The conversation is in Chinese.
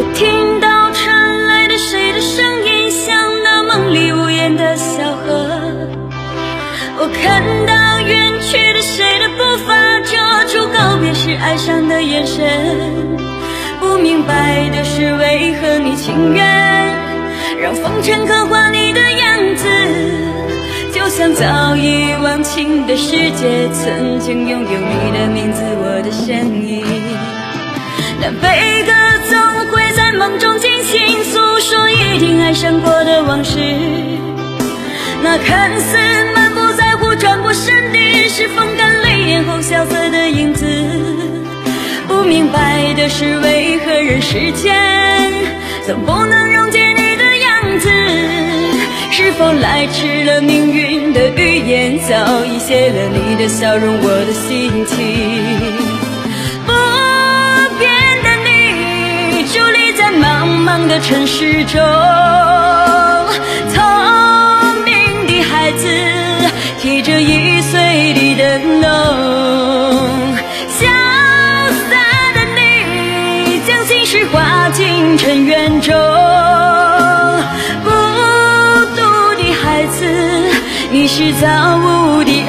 我听到传来的谁的声音，像那梦里无言的小河。我看到远去的谁的步伐，遮住告别时哀伤的眼神。不明白的是，为何你情愿让风尘刻画你的样子，就像早已忘情的世界，曾经拥有你的名字，我的身影。那悲歌爱上过的往事。那看似满不在乎、转过身的，是风干泪眼后萧瑟的影子。不明白的是，为何人世间总不能溶解你的样子？是否来迟了命运的预言，早已写了你的笑容，我的心情。的城市中，聪明的孩子提着易碎的灯笼，潇洒的你将心事化进尘缘中，孤独的孩子，你是造物的。